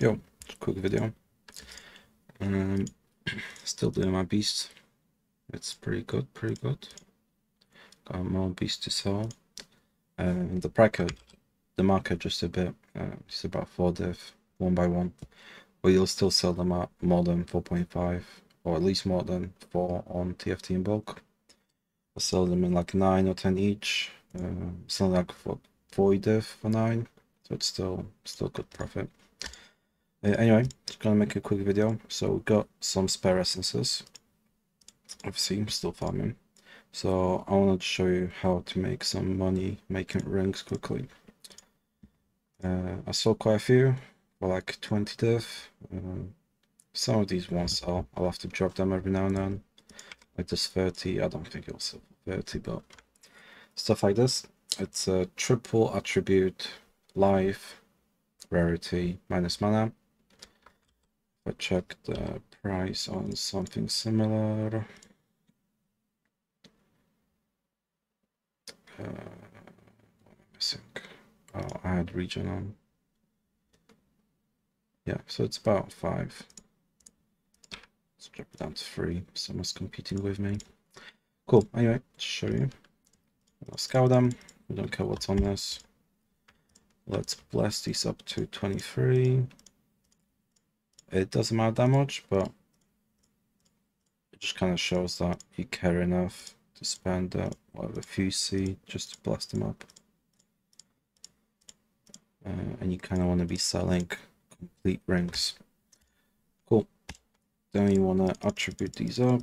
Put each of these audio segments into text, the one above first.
Yo, quick video. Um, still doing my beast. It's pretty good, pretty good. Got more beast to sell. And the bracket, the market just a bit. Uh, it's about four div, one by one. But you'll still sell them at more than 4.5, or at least more than four on TFT in bulk. I sell them in like nine or ten each. Uh, selling like for 40 div for nine, so it's still still good profit. Uh, anyway, just gonna make a quick video. So we got some spare essences. Obviously, I'm still farming. So I wanted to show you how to make some money making rings quickly. Uh, I saw quite a few for like 20 div. Uh, some of these won't sell. I'll have to drop them every now and then. Like this 30, I don't think it'll sell 30, but stuff like this. It's a triple attribute life rarity minus mana I check the price on something similar. Uh, what am I missing? Oh, had region on. Yeah, so it's about five. Let's drop it down to three. Someone's competing with me. Cool. Anyway, show you. I'll scout them. We don't care what's on this. Let's blast these up to 23. It doesn't matter that much, but it just kind of shows that you care enough to spend uh, whatever few see just to blast them up. Uh, and you kind of want to be selling complete rings. Cool. Then you want to attribute these up.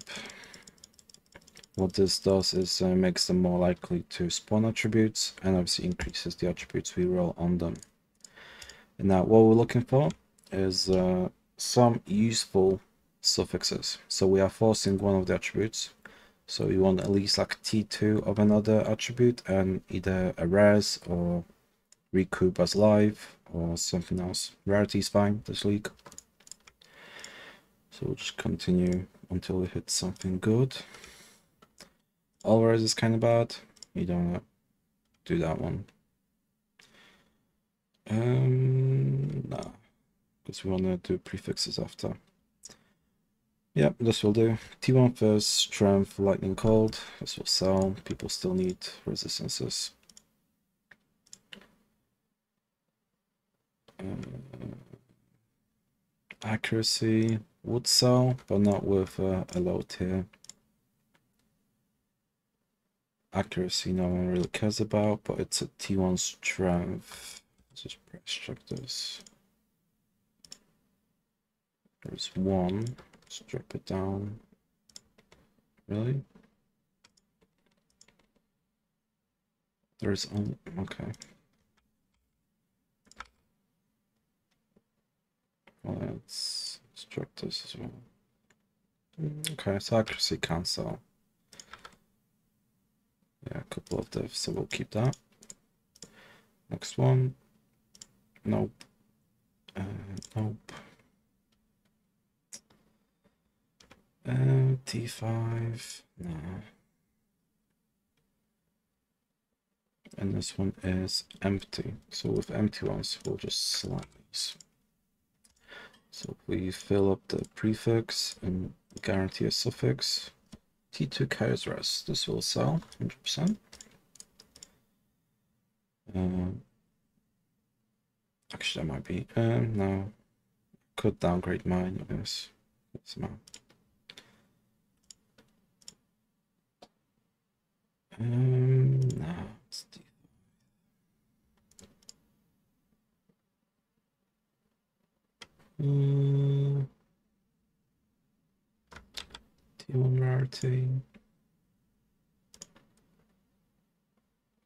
What this does is uh, makes them more likely to spawn attributes and obviously increases the attributes we roll on them. And now what we're looking for is uh, some useful suffixes. So we are forcing one of the attributes. So we want at least like T2 of another attribute and either a res or recoup as live or something else. Rarity is fine this week. So we'll just continue until we hit something good. All res is kind of bad. You don't want to do that one. Um, nah because we want to do prefixes after. Yep, this will do. T1 first, strength, lightning cold. This will sell. People still need resistances. Uh, accuracy would sell, but not with uh, a low tier. Accuracy no one really cares about, but it's a T1 strength. Let's just press check this. There's one. Let's it down. Really? There's only, okay. Well, let's, drop this as well. Mm, okay, so accuracy cancel. Yeah, a couple of divs, so we'll keep that. Next one. Nope. Uh, nope. Uh, T5, no. And this one is empty. So with empty ones, we'll just select these. So we fill up the prefix and guarantee a suffix, T2 carries rest. This will sell 100%. Uh, actually, that might be. Uh, no. Could downgrade mine, I guess. Somehow. Um, no, let's do uh, T1 rarity.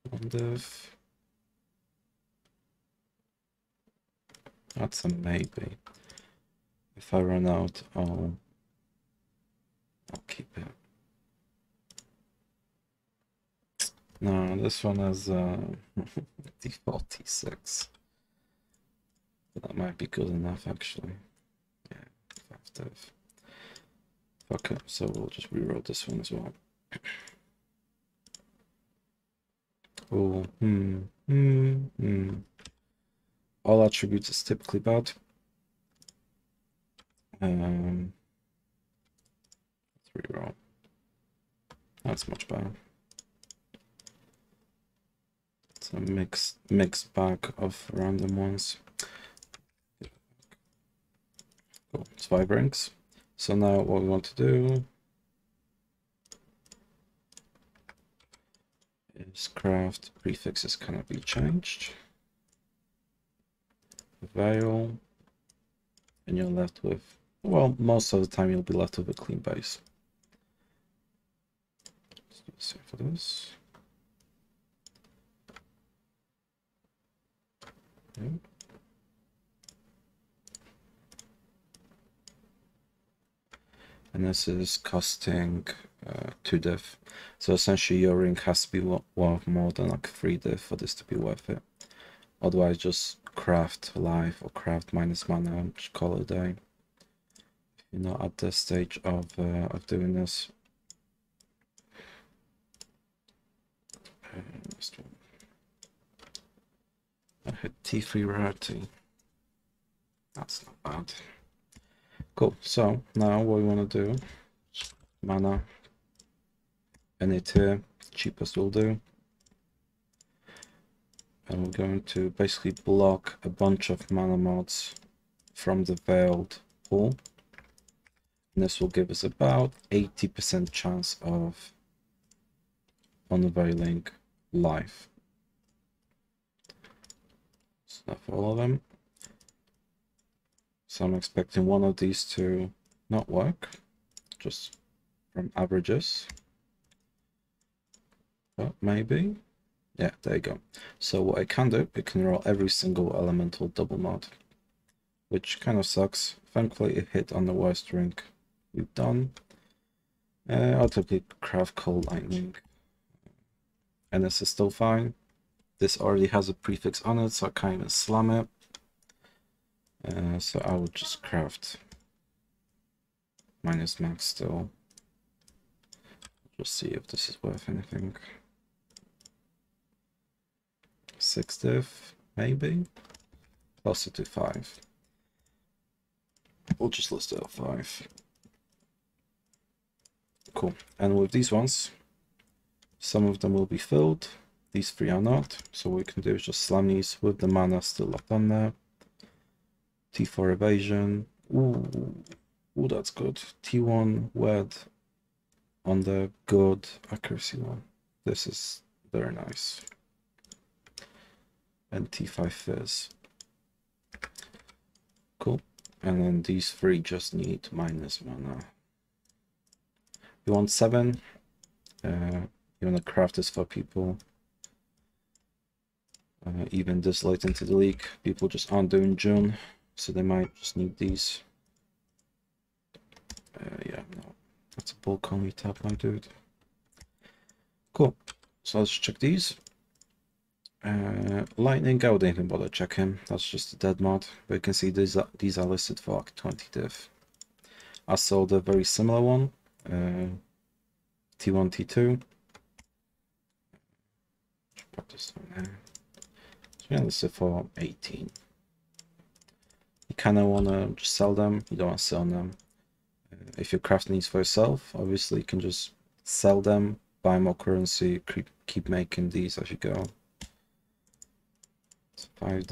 One div. That's a maybe. If I run out, I'll, I'll keep it. No, this one has uh, default T6. That might be good enough, actually. Yeah, Fuck it, so we'll just rewrote this one as well. oh, hmm, hmm, hmm. All attributes is typically bad. Um, three roll. That's much better. A mixed bag of random ones. Cool. It's five rings. So now what we want to do is craft prefixes cannot be changed. Veil. And you're left with, well, most of the time you'll be left with a clean base. Let's do the same for this. Okay. And this is costing uh, 2 div. So essentially your ring has to be worth more than like 3 div for this to be worth it. Otherwise just craft life or craft minus mana and just call it a day. If you're not at this stage of, uh, of doing this. Hit T3 rarity. That's not bad. Cool. So now what we want to do, mana, any tier, cheapest will do. And we're going to basically block a bunch of mana mods from the veiled pool. And this will give us about 80% chance of unveiling life. Not for all of them. So I'm expecting one of these to not work, just from averages. But maybe. Yeah, there you go. So what I can do, I can roll every single elemental double mod, which kind of sucks. Thankfully it hit on the worst drink we've done. Uh, I'll typically craft cold lightning. And this is still fine. This already has a prefix on it, so I can't even slam it. Uh, so I would just craft minus max still. Just see if this is worth anything. Six div, maybe? Closer to five. We'll just list it at five. Cool. And with these ones, some of them will be filled. These three are not. So what we can do is just slam these with the mana still locked on there. T4 evasion. Ooh, ooh, that's good. T1 wed on the good accuracy one. This is very nice. And T5 phys. Cool. And then these three just need minus mana. You want seven. Uh, you want to craft this for people. Uh, even this late into the league, people just aren't doing Jun so they might just need these. Uh, yeah, no, that's a bulk only tab, my dude. Cool. So let's check these. Uh, lightning, I would even bother checking. That's just a dead mod. But you can see these are, these are listed for like 20 div. I sold a very similar one. Uh, T1, T2. Put this on there. So yeah, listed for 18 you kind of want to just sell them. You don't want to sell them. If you're crafting these for yourself, obviously you can just sell them, buy more currency, keep, keep making these as you go. It's five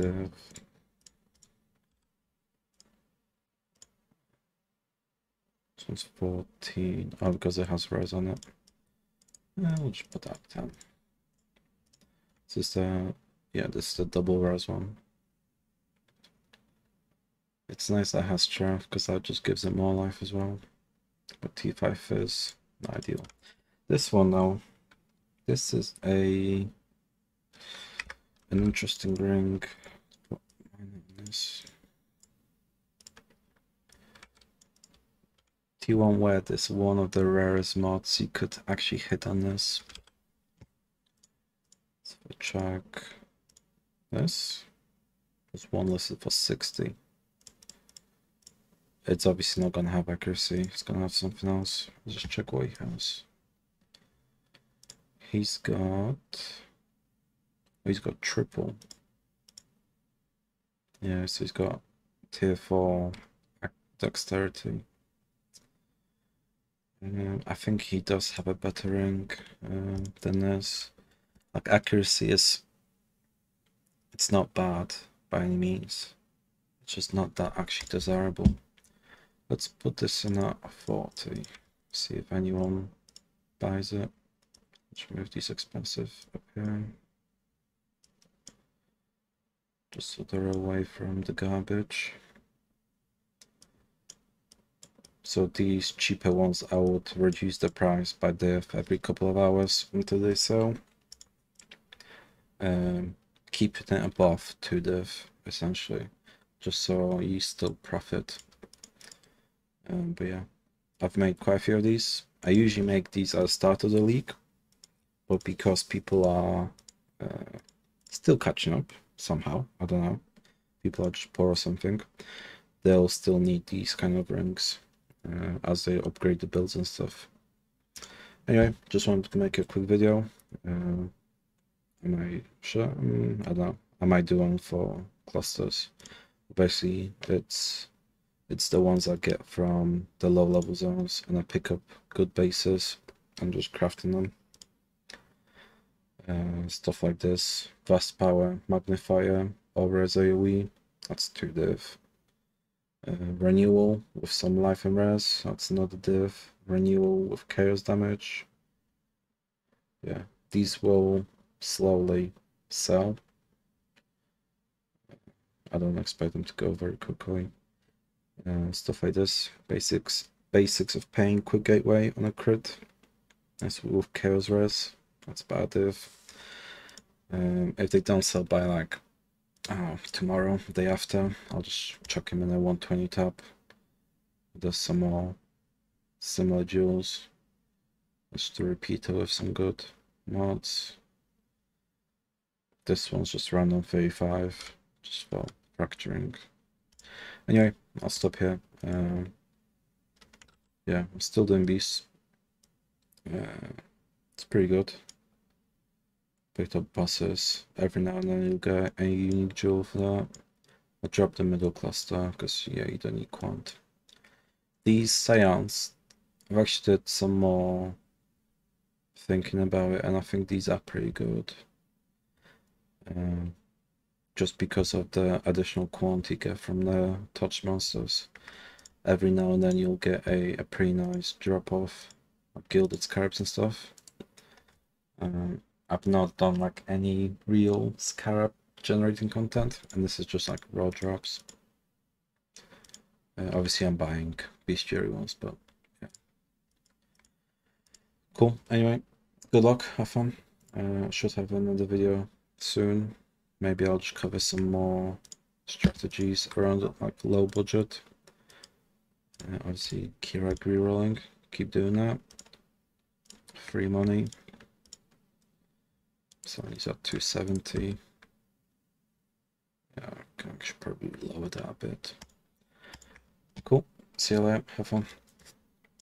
one's 14. Oh, because it has res on it. Yeah, we'll just put that 10. This is the, yeah, this is the double res one. It's nice that has Chaff because that just gives it more life as well. But T5 is not ideal. This one though, this is a an interesting ring. T1 Wed is one of the rarest mods you could actually hit on this. Let's check this. There's one listed for 60 it's obviously not gonna have accuracy. It's gonna have something else. Let's just check what he has. He's got. He's got triple. Yeah, so he's got tier four dexterity. Um, I think he does have a better ring um, than this. Like accuracy is, it's not bad by any means. It's just not that actually desirable. Let's put this in at 40. See if anyone buys it. Let's move these expensive up here. Just so they're away from the garbage. So these cheaper ones, I would reduce the price by div every couple of hours until they sell. Um, keeping it above 2 div, essentially, just so you still profit. Um, but yeah, I've made quite a few of these. I usually make these at the start of the league, but because people are uh, still catching up somehow, I don't know, people are just poor or something, they'll still need these kind of rings uh, as they upgrade the builds and stuff. Anyway, just wanted to make a quick video. Uh, am I sure? Um, I don't know. I might do one for clusters. Basically, it's it's the ones I get from the low level zones and I pick up good bases and just crafting them. Uh, stuff like this. Vast power, magnifier, over as AoE. That's two div. Uh, renewal with some life and res. That's another div. Renewal with chaos damage. Yeah, these will slowly sell. I don't expect them to go very quickly. Uh, stuff like this. Basics basics of pain quick getaway on a crit. That's with chaos res. That's about it. Um, if they don't sell by like oh, tomorrow, day after, I'll just chuck him in a 120 tap. Does some more similar jewels. Just to repeat it with some good mods. This one's just random 35, just for fracturing. Anyway, I'll stop here. Um, yeah, I'm still doing these. Uh, it's pretty good. Picked up buses. Every now and then you'll get a unique jewel for that. I'll drop the middle cluster because yeah, you don't need quant. These Scions, I've actually did some more thinking about it and I think these are pretty good. Um, just because of the additional quantity get from the touch monsters. Every now and then you'll get a, a pretty nice drop off of gilded scarabs and stuff. Um, I've not done like any real scarab generating content and this is just like raw drops. Uh, obviously I'm buying bestiary ones but yeah. Cool, anyway, good luck, have fun. Uh, should have another video soon maybe I'll just cover some more strategies around it, like low budget. Uh, obviously, Kirac rerolling, keep doing that. Free money. So he's at 270. Yeah, I should probably lower that a bit. Cool. See you later. Have fun.